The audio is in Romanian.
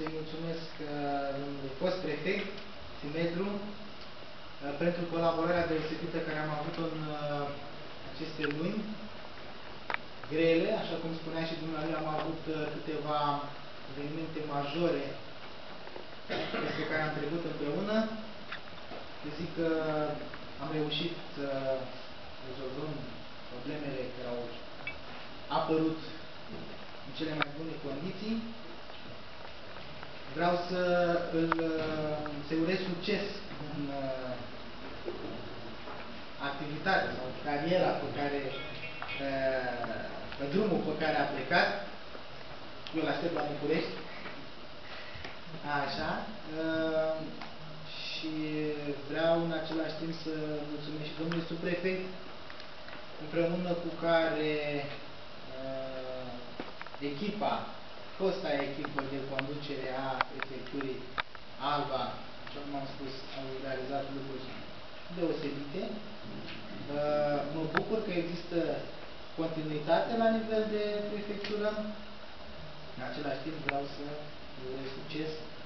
Să-i mulțumesc uh, domnului fost prefect, Simetru, uh, pentru colaborarea deosebită care am avut-o în uh, aceste luni grele, așa cum spunea și dumneavoastră, am avut câteva evenimente majore despre care am trecut împreună. Eu zic că am reușit să rezolvăm problemele care au apărut în cele mai bune condiții. Vreau să îl să urez succes în uh, activitatea sau cariera pe care uh, pe drumul pe care a plecat. Eu îl aștept la București. Așa. Uh, și vreau în același timp să mulțumesc și domnului subprefect împreună cu care uh, echipa fosta echipă de conducere a prefecturii Alba, așa cum am spus, au realizat lucruri deosebite. Uh, mă bucur că există continuitate la nivel de prefectură. În același timp vreau să urez succes domnului Cozu.